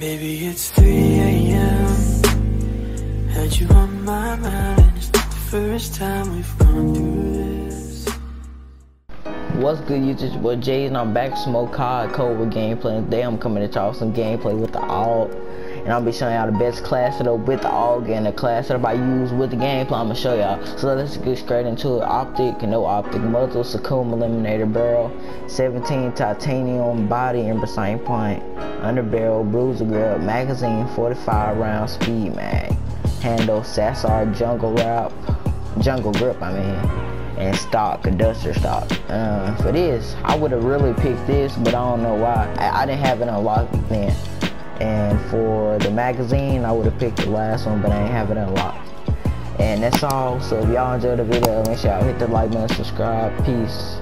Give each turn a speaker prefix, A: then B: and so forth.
A: Baby, it's 3 a.m. Had you on my mind, and it's not the first time we've gone through this.
B: What's good, YouTube? It's boy Jay, and I'm back Smoke COD Cold War gameplay. Today I'm coming to y'all some gameplay with the AUG. And I'll be showing y'all the best class setup with the AUG and the class setup I use with the gameplay. I'm gonna show y'all. So let's get straight into it. Optic, no optic muzzle, Sakuma Eliminator barrel, 17 titanium body and same point, under barrel, bruiser grip, magazine, 45 round speed mag, handle, SASR jungle wrap, jungle grip. I mean and stock, a duster stock. Uh, for this, I would have really picked this, but I don't know why. I, I didn't have it unlocked then. And for the magazine, I would have picked the last one, but I ain't have it unlocked. And that's all. So if y'all enjoyed the video, make sure y'all hit the like button, subscribe. Peace.